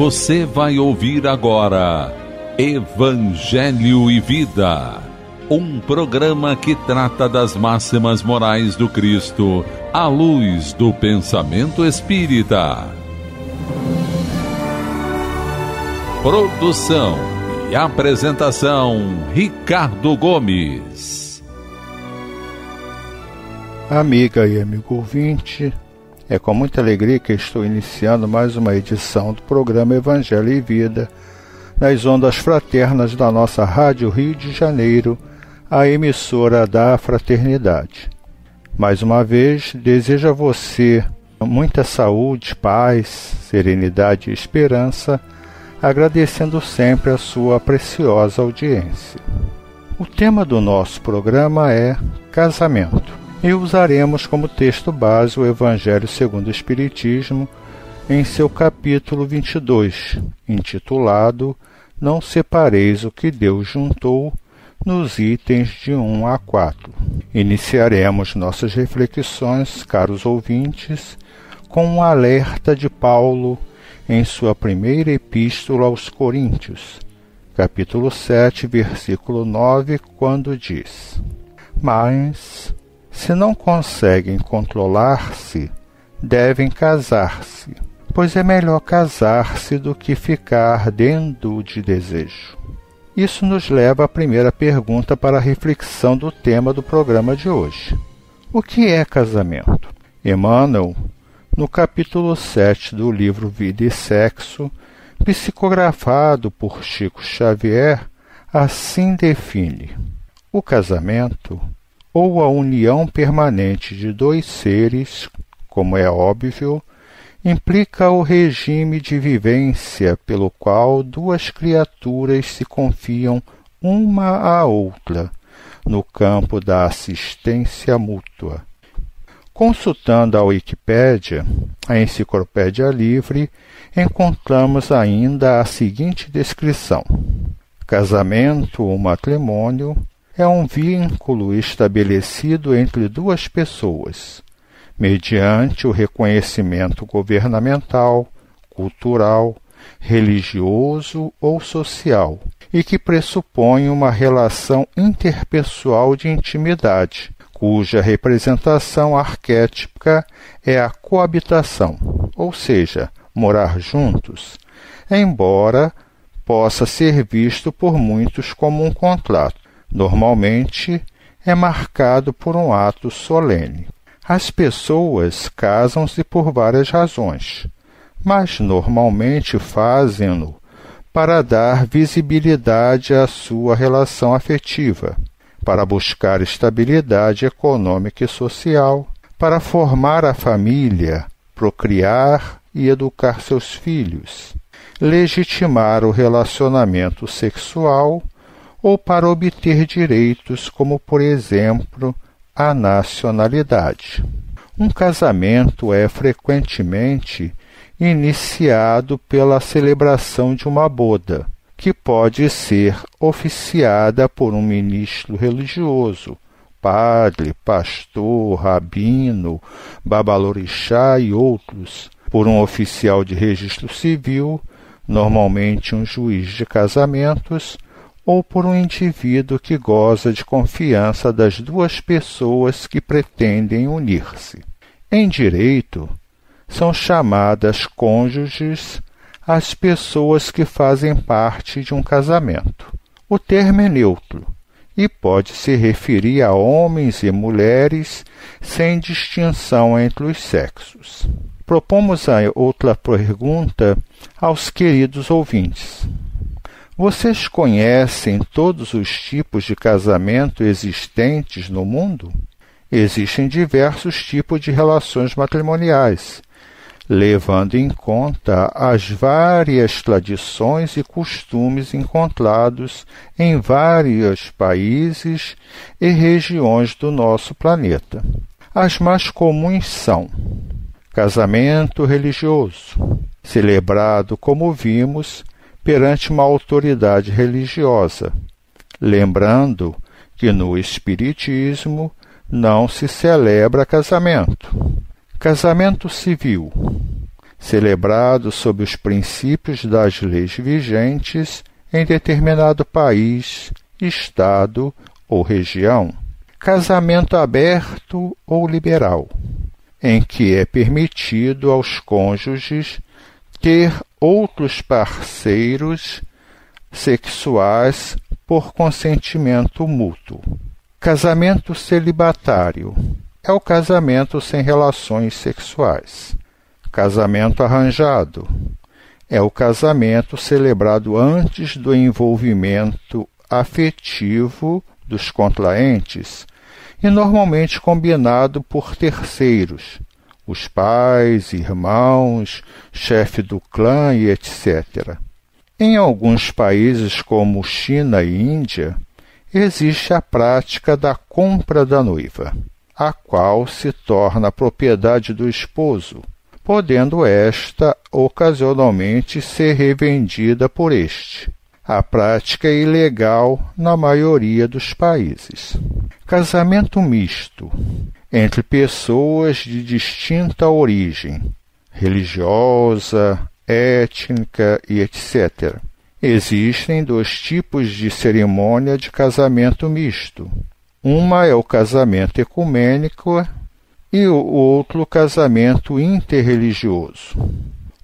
Você vai ouvir agora Evangelho e Vida, um programa que trata das máximas morais do Cristo à luz do pensamento espírita. Produção e apresentação Ricardo Gomes. Amiga e amigo ouvinte, é com muita alegria que estou iniciando mais uma edição do programa Evangelho e Vida, nas ondas fraternas da nossa Rádio Rio de Janeiro, a emissora da Fraternidade. Mais uma vez, desejo a você muita saúde, paz, serenidade e esperança, agradecendo sempre a sua preciosa audiência. O tema do nosso programa é casamento e usaremos como texto base o Evangelho segundo o Espiritismo em seu capítulo 22, intitulado Não separeis o que Deus juntou, nos itens de 1 a 4. Iniciaremos nossas reflexões, caros ouvintes, com um alerta de Paulo em sua primeira epístola aos Coríntios, capítulo 7, versículo 9, quando diz: Mas se não conseguem controlar-se, devem casar-se, pois é melhor casar-se do que ficar dentro de desejo. Isso nos leva à primeira pergunta para a reflexão do tema do programa de hoje. O que é casamento? Emmanuel, no capítulo 7 do livro Vida e Sexo, psicografado por Chico Xavier, assim define: o casamento ou a união permanente de dois seres, como é óbvio, implica o regime de vivência pelo qual duas criaturas se confiam uma à outra no campo da assistência mútua. Consultando a Wikipédia, a Enciclopédia Livre, encontramos ainda a seguinte descrição: casamento ou matrimônio é um vínculo estabelecido entre duas pessoas, mediante o reconhecimento governamental, cultural, religioso ou social, e que pressupõe uma relação interpessoal de intimidade, cuja representação arquétipica é a coabitação, ou seja, morar juntos, embora possa ser visto por muitos como um contrato normalmente é marcado por um ato solene. As pessoas casam-se por várias razões, mas normalmente fazem-no para dar visibilidade à sua relação afetiva, para buscar estabilidade econômica e social, para formar a família, procriar e educar seus filhos, legitimar o relacionamento sexual ou para obter direitos como, por exemplo, a nacionalidade. Um casamento é frequentemente iniciado pela celebração de uma boda, que pode ser oficiada por um ministro religioso, padre, pastor, rabino, babalorixá e outros, por um oficial de registro civil, normalmente um juiz de casamentos, ou por um indivíduo que goza de confiança das duas pessoas que pretendem unir-se. Em direito, são chamadas cônjuges as pessoas que fazem parte de um casamento. O termo é neutro e pode se referir a homens e mulheres sem distinção entre os sexos. Propomos a outra pergunta aos queridos ouvintes. Vocês conhecem todos os tipos de casamento existentes no mundo? Existem diversos tipos de relações matrimoniais, levando em conta as várias tradições e costumes encontrados em vários países e regiões do nosso planeta. As mais comuns são casamento religioso, celebrado, como vimos, perante uma autoridade religiosa, lembrando que no Espiritismo não se celebra casamento. Casamento civil, celebrado sob os princípios das leis vigentes em determinado país, estado ou região. Casamento aberto ou liberal, em que é permitido aos cônjuges ter outros parceiros sexuais por consentimento mútuo. Casamento celibatário é o casamento sem relações sexuais. Casamento arranjado é o casamento celebrado antes do envolvimento afetivo dos contraentes e normalmente combinado por terceiros, os pais, irmãos, chefe do clã e etc. Em alguns países como China e Índia, existe a prática da compra da noiva, a qual se torna propriedade do esposo, podendo esta ocasionalmente ser revendida por este. A prática é ilegal na maioria dos países. Casamento misto entre pessoas de distinta origem religiosa, étnica e etc. Existem dois tipos de cerimônia de casamento misto. Uma é o casamento ecumênico e o outro casamento interreligioso.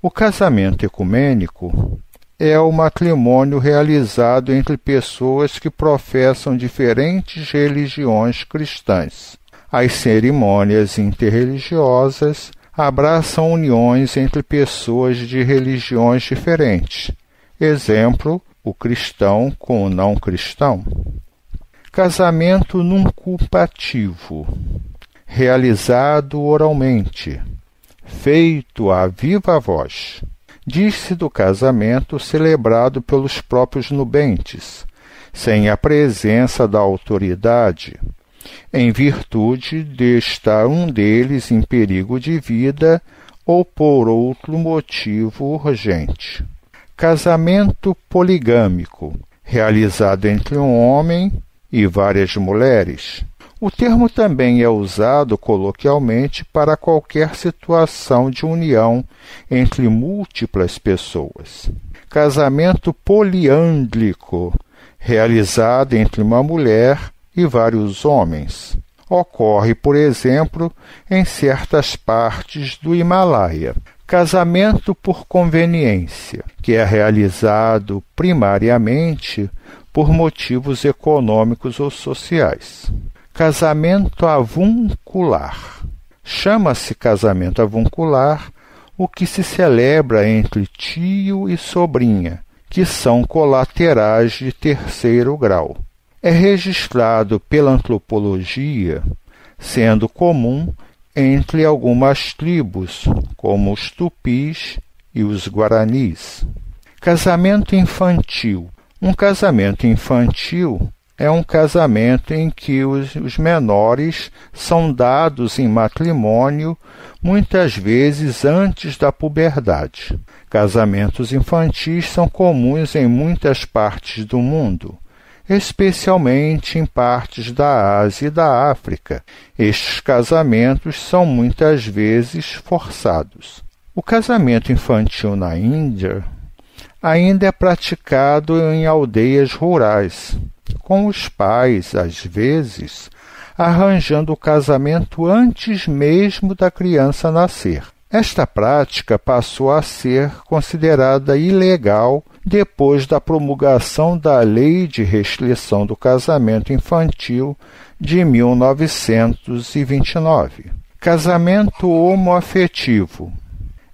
O casamento ecumênico é o matrimônio realizado entre pessoas que professam diferentes religiões cristãs. As cerimônias interreligiosas abraçam uniões entre pessoas de religiões diferentes. Exemplo, o cristão com o não cristão. Casamento nuncupativo, realizado oralmente, feito à viva voz. Diz-se do casamento celebrado pelos próprios nubentes, sem a presença da autoridade, em virtude de estar um deles em perigo de vida ou por outro motivo urgente. Casamento poligâmico, realizado entre um homem e várias mulheres. O termo também é usado coloquialmente para qualquer situação de união entre múltiplas pessoas. Casamento poliândrico, realizado entre uma mulher e vários homens. Ocorre, por exemplo, em certas partes do Himalaia. Casamento por conveniência, que é realizado primariamente por motivos econômicos ou sociais. Casamento avuncular. Chama-se casamento avuncular o que se celebra entre tio e sobrinha, que são colaterais de terceiro grau é registrado pela antropologia, sendo comum entre algumas tribos, como os tupis e os guaranis. Casamento infantil. Um casamento infantil é um casamento em que os, menores são dados em matrimônio, muitas vezes antes da puberdade. Casamentos infantis são comuns em muitas partes do mundo especialmente em partes da Ásia e da África. Estes casamentos são muitas vezes forçados. O casamento infantil na Índia ainda é praticado em aldeias rurais, com os pais, às vezes, arranjando o casamento antes mesmo da criança nascer. Esta prática passou a ser considerada ilegal depois da promulgação da Lei de Restrição do Casamento Infantil de 1929. Casamento homoafetivo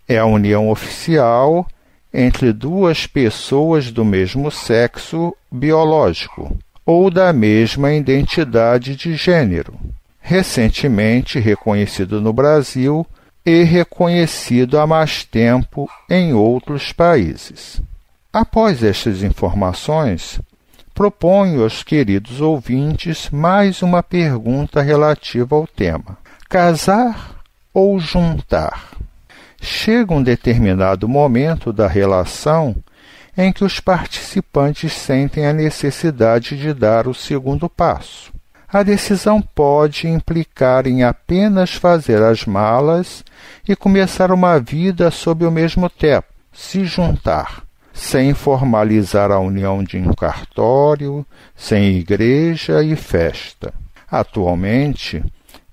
é a união oficial entre duas pessoas do mesmo sexo biológico ou da mesma identidade de gênero, recentemente reconhecido no Brasil e reconhecido há mais tempo em outros países. Após estas informações, proponho aos queridos ouvintes mais uma pergunta relativa ao tema: casar ou juntar? Chega um determinado momento da relação em que os participantes sentem a necessidade de dar o segundo passo. a decisão pode implicar em apenas fazer as malas e começar uma vida sob o mesmo teto, se juntar, sem formalizar a união de um cartório, sem igreja e festa. Atualmente,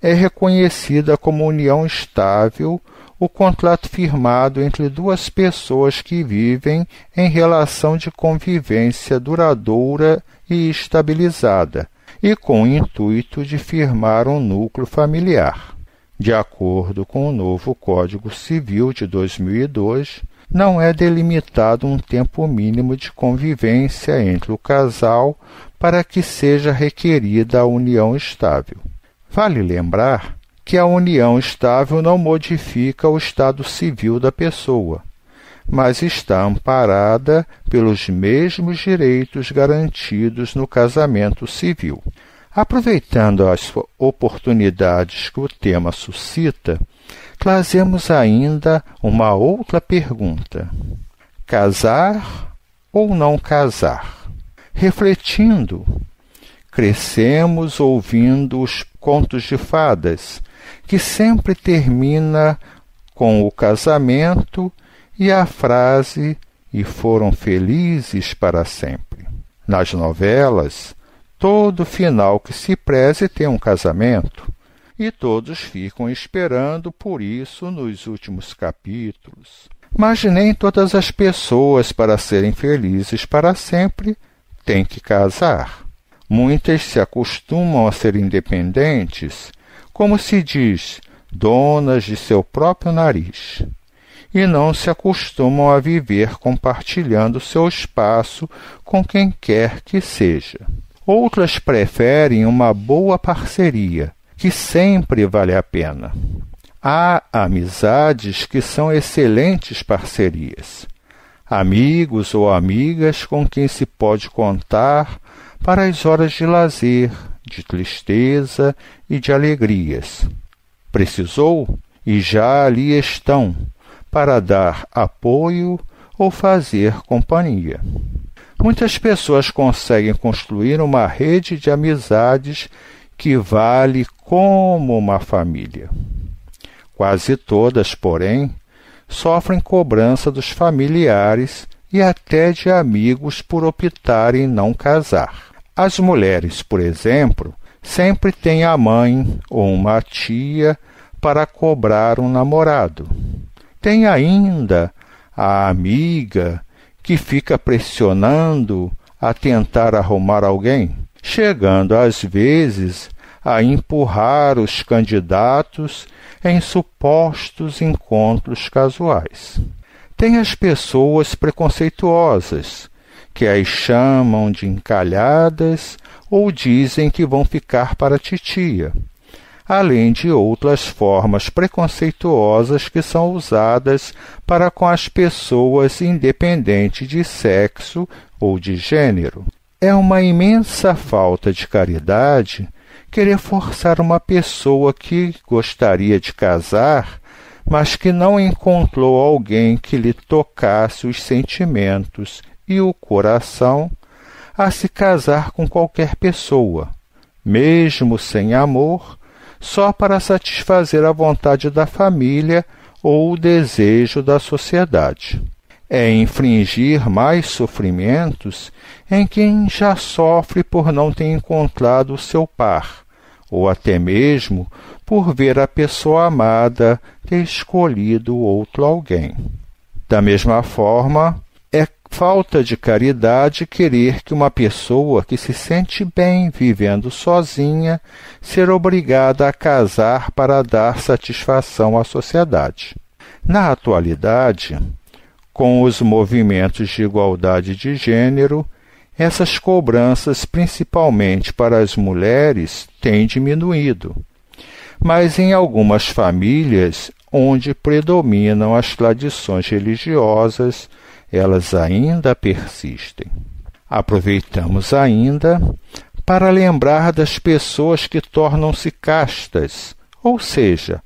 é reconhecida como união estável o contrato firmado entre duas pessoas que vivem em relação de convivência duradoura e estabilizada e com o intuito de firmar um núcleo familiar. De acordo com o novo Código Civil de 2002, não é delimitado um tempo mínimo de convivência entre o casal para que seja requerida a união estável. Vale lembrar que a união estável não modifica o estado civil da pessoa, mas está amparada pelos mesmos direitos garantidos no casamento civil. Aproveitando as oportunidades que o tema suscita, trazemos ainda uma outra pergunta: casar ou não casar? Refletindo, crescemos ouvindo os contos de fadas, que sempre termina com o casamento e a frase e foram felizes para sempre. Nas novelas, todo final que se preze tem um casamento, e todos ficam esperando por isso nos últimos capítulos. Mas nem todas as pessoas, para serem felizes para sempre, têm que casar. Muitas se acostumam a ser independentes, como se diz, donas de seu próprio nariz e não se acostumam a viver compartilhando seu espaço com quem quer que seja. Outras preferem uma boa parceria, que sempre vale a pena. Há amizades que são excelentes parcerias. Amigos ou amigas com quem se pode contar para as horas de lazer, de tristeza e de alegrias. Precisou? E já ali estão, para dar apoio ou fazer companhia. Muitas pessoas conseguem construir uma rede de amizades que vale como uma família. Quase todas, porém, sofrem cobrança dos familiares e até de amigos por optarem em não casar. As mulheres, por exemplo, sempre têm a mãe ou uma tia para cobrar um namorado. Tem ainda a amiga que fica pressionando a tentar arrumar alguém, chegando às vezes a empurrar os candidatos em supostos encontros casuais. Tem as pessoas preconceituosas, que as chamam de encalhadas ou dizem que vão ficar para titia além de outras formas preconceituosas que são usadas para com as pessoas independente de sexo ou de gênero. É uma imensa falta de caridade querer forçar uma pessoa que gostaria de casar, mas que não encontrou alguém que lhe tocasse os sentimentos e o coração, a se casar com qualquer pessoa, mesmo sem amor só para satisfazer a vontade da família ou o desejo da sociedade. É infringir mais sofrimentos em quem já sofre por não ter encontrado o seu par, ou até mesmo por ver a pessoa amada ter escolhido outro alguém. Da mesma forma, falta de caridade querer que uma pessoa que se sente bem vivendo sozinha ser obrigada a casar para dar satisfação à sociedade. Na atualidade, com os movimentos de igualdade de gênero, essas cobranças, principalmente para as mulheres, têm diminuído. Mas em algumas famílias onde predominam as tradições religiosas, elas ainda persistem. Aproveitamos ainda para lembrar das pessoas que tornam-se castas, ou seja,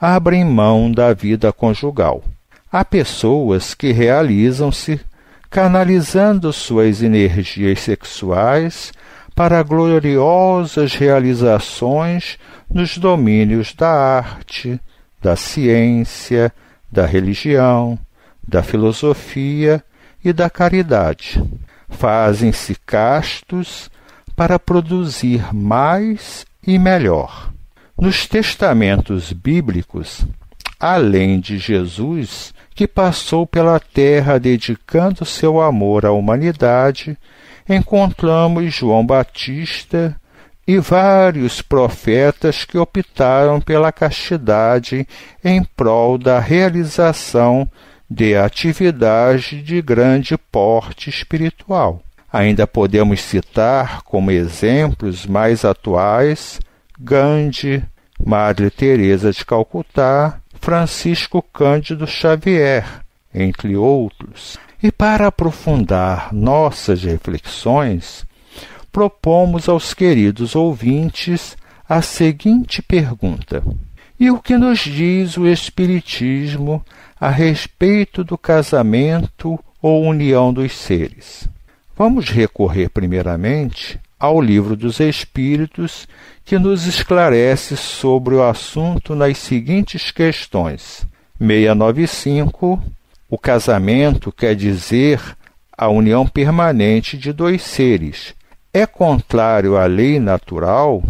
abrem mão da vida conjugal. Há pessoas que realizam-se canalizando suas energias sexuais para gloriosas realizações nos domínios da arte, da ciência, da religião, da filosofia e da caridade. Fazem-se castos para produzir mais e melhor. Nos testamentos bíblicos, além de Jesus, que passou pela terra dedicando seu amor à humanidade, encontramos João Batista e vários profetas que optaram pela castidade em prol da realização de atividade de grande porte espiritual. Ainda podemos citar como exemplos mais atuais Gandhi, Madre Teresa de Calcutá, Francisco Cândido Xavier, entre outros. E para aprofundar nossas reflexões, propomos aos queridos ouvintes a seguinte pergunta: E o que nos diz o Espiritismo a respeito do casamento ou união dos seres? Vamos recorrer primeiramente ao Livro dos Espíritos, que nos esclarece sobre o assunto nas seguintes questões: 695. O casamento quer dizer a união permanente de dois seres. É contrário à lei natural?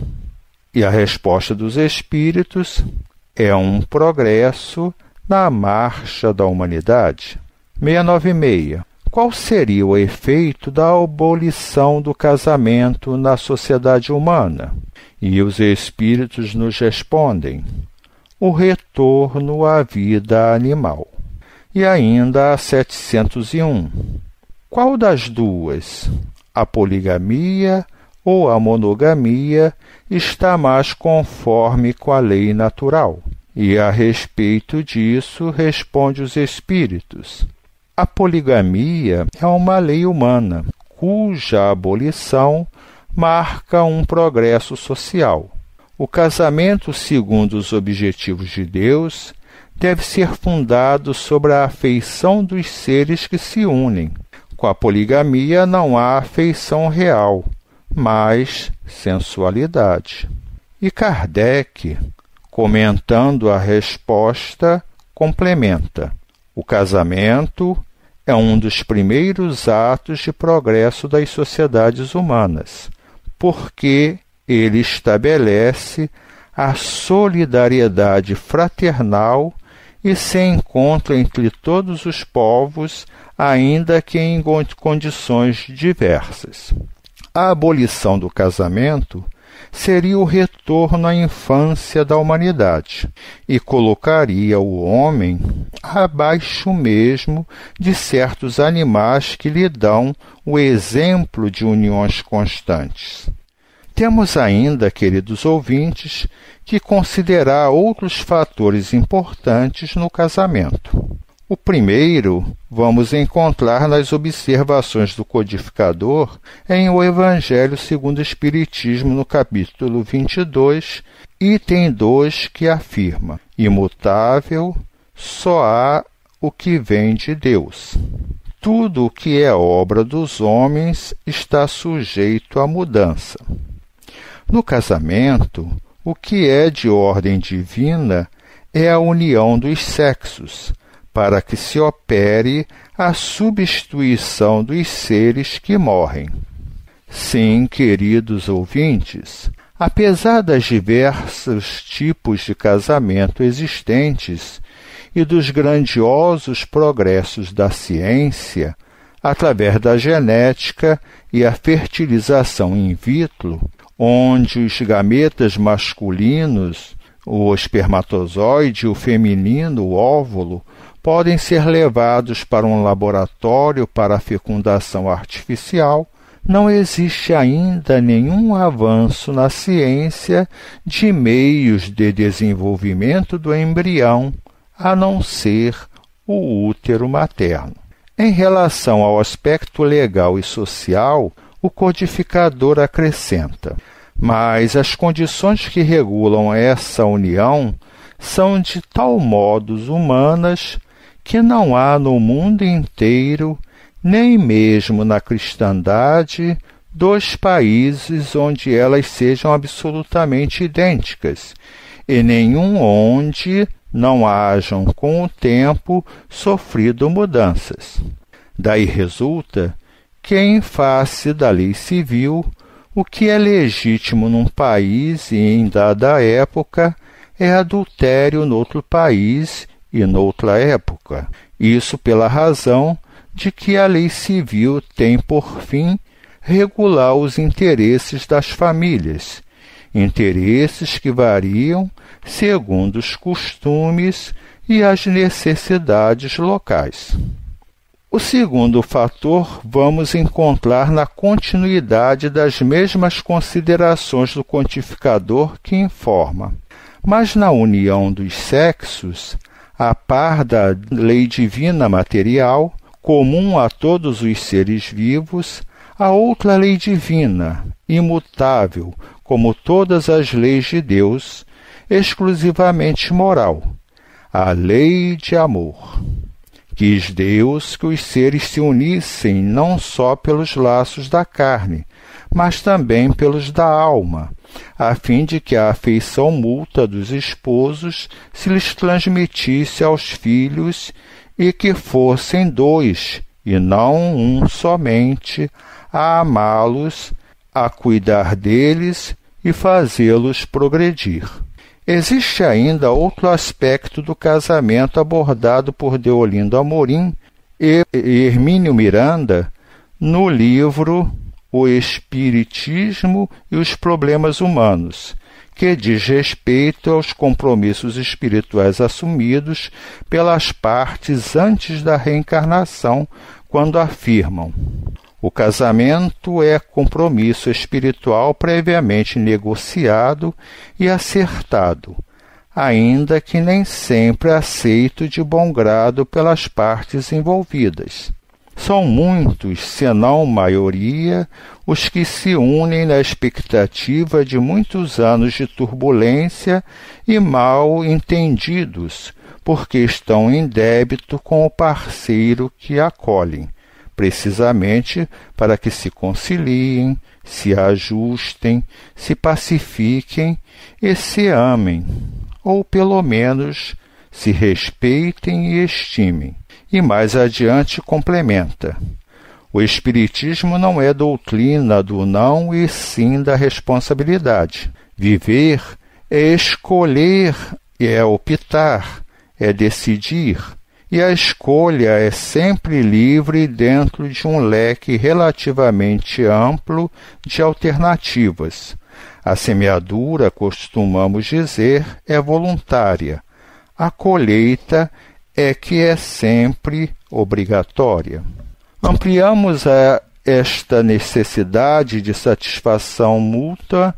E a resposta dos Espíritos é um progresso na marcha da humanidade. 696. Qual seria o efeito da abolição do casamento na sociedade humana? E os espíritos nos respondem: o retorno à vida animal. E ainda a 701. Qual das duas, a poligamia ou a monogamia, está mais conforme com a lei natural? E a respeito disso responde os espíritos a poligamia é uma lei humana, cuja abolição marca um progresso social. O casamento, segundo os objetivos de Deus, deve ser fundado sobre a afeição dos seres que se unem. Com a poligamia não há afeição real, mas sensualidade. E Kardec, comentando a resposta, complementa: o casamento é um dos primeiros atos de progresso das sociedades humanas, porque ele estabelece a solidariedade fraternal e se encontra entre todos os povos, ainda que em condições diversas. A abolição do casamento seria o retorno à infância da humanidade e colocaria o homem abaixo mesmo de certos animais que lhe dão o exemplo de uniões constantes. Temos ainda, queridos ouvintes, que considerar outros fatores importantes no casamento. O primeiro vamos encontrar nas observações do codificador em O Evangelho segundo o Espiritismo, no capítulo 22, item 2, que afirma: imutável, só há o que vem de Deus. Tudo o que é obra dos homens está sujeito à mudança. No casamento, o que é de ordem divina é a união dos sexos para que se opere a substituição dos seres que morrem. Sim, queridos ouvintes, apesar das diversos tipos de casamento existentes e dos grandiosos progressos da ciência, através da genética e a fertilização in vitro, onde os gametas masculinos, o espermatozoide, o feminino, o óvulo, podem ser levados para um laboratório para a fecundação artificial, não existe ainda nenhum avanço na ciência de meios de desenvolvimento do embrião, a não ser o útero materno. Em relação ao aspecto legal e social, o codificador acrescenta: mas as condições que regulam essa união são de tal modo humanas que não há no mundo inteiro, nem mesmo na cristandade, dois países onde elas sejam absolutamente idênticas, e nenhum onde não hajam com o tempo sofrido mudanças. Daí resulta que, em face da lei civil, o que é legítimo num país e em dada época é adultério noutro país e noutra época. Isso pela razão de que a lei civil tem por fim regular os interesses das famílias, interesses que variam segundo os costumes e as necessidades locais. O segundo fator vamos encontrar na continuidade das mesmas considerações do quantificador que informa. Mas na união dos sexos, a par da lei divina material, comum a todos os seres vivos, há outra lei divina, imutável, como todas as leis de Deus, exclusivamente moral, a lei de amor. Quis Deus que os seres se unissem não só pelos laços da carne, mas também pelos da alma, a fim de que a afeição mútua dos esposos se lhes transmitisse aos filhos e que fossem dois, e não um somente, a amá-los, a cuidar deles e fazê-los progredir. Existe ainda outro aspecto do casamento abordado por Deolindo Amorim e Hermínio Miranda no livro O Espiritismo e os Problemas Humanos, que diz respeito aos compromissos espirituais assumidos pelas partes antes da reencarnação, quando afirmam: o casamento é compromisso espiritual previamente negociado e acertado, ainda que nem sempre aceito de bom grado pelas partes envolvidas. São muitos, se não maioria, os que se unem na expectativa de muitos anos de turbulência e mal entendidos, porque estão em débito com o parceiro que acolhem precisamente para que se conciliem, se ajustem, se pacifiquem e se amem, ou pelo menos se respeitem e estimem. E mais adiante complementa: o Espiritismo não é doutrina do não e sim da responsabilidade. Viver é escolher, é optar, é decidir, e a escolha é sempre livre dentro de um leque relativamente amplo de alternativas. A semeadura, costumamos dizer, é voluntária. A colheita é que é sempre obrigatória. Ampliamos a esta necessidade de satisfação mútua,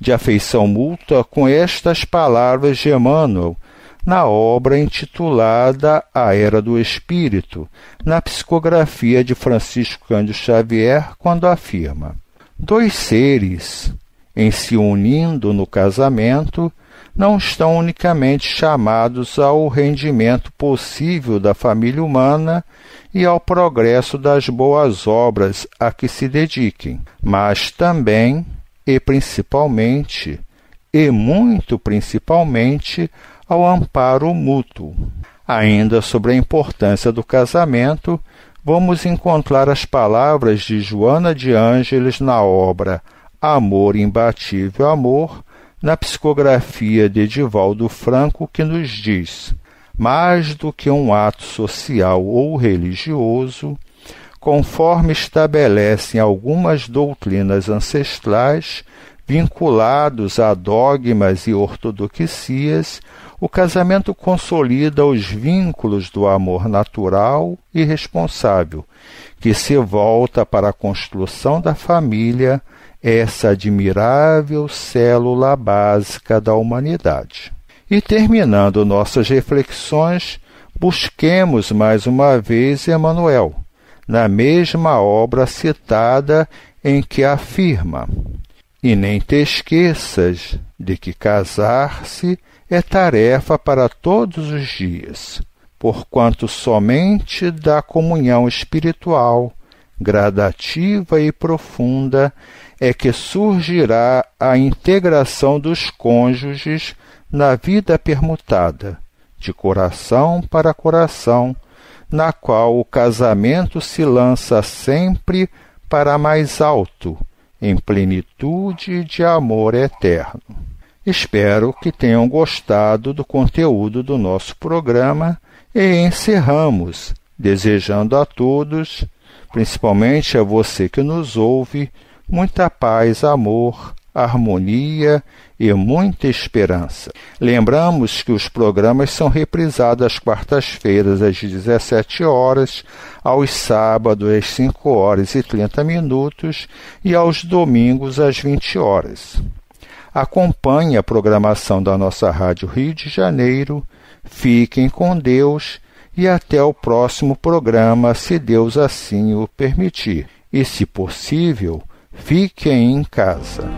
de afeição mútua, com estas palavras de Emmanuel, na obra intitulada A Era do Espírito, na psicografia de Francisco Cândido Xavier, quando afirma: Dois seres, em se unindo no casamento, não estão unicamente chamados ao rendimento possível da família humana e ao progresso das boas obras a que se dediquem, mas também e principalmente, e muito principalmente, ao amparo mútuo. Ainda sobre a importância do casamento, vamos encontrar as palavras de Joana de Ângeles na obra Amor Imbatível Amor, na psicografia de Edivaldo Franco, que nos diz: mais do que um ato social ou religioso, conforme estabelecem algumas doutrinas ancestrais vinculados a dogmas e ortodoxias, o casamento consolida os vínculos do amor natural e responsável, que se volta para a construção da família, essa admirável célula básica da humanidade. E terminando nossas reflexões, busquemos mais uma vez Emmanuel, na mesma obra citada em que afirma: E nem te esqueças de que casar-se é tarefa para todos os dias, porquanto somente da comunhão espiritual gradativa e profunda é que surgirá a integração dos cônjuges na vida permutada, de coração para coração, na qual o casamento se lança sempre para mais alto, em plenitude de amor eterno. Espero que tenham gostado do conteúdo do nosso programa e encerramos desejando a todos, principalmente a você que nos ouve, muita paz, amor, harmonia e muita esperança. Lembramos que os programas são reprisados às quartas-feiras às 17 horas, aos sábados às 5 horas e 30 minutos e aos domingos às 20 horas. Acompanhe a programação da nossa Rádio Rio de Janeiro. Fiquem com Deus e até o próximo programa, se Deus assim o permitir. E, se possível, fiquem em casa.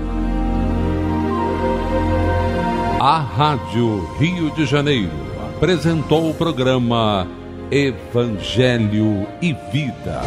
A Rádio Rio de Janeiro apresentou o programa Evangelho e Vida.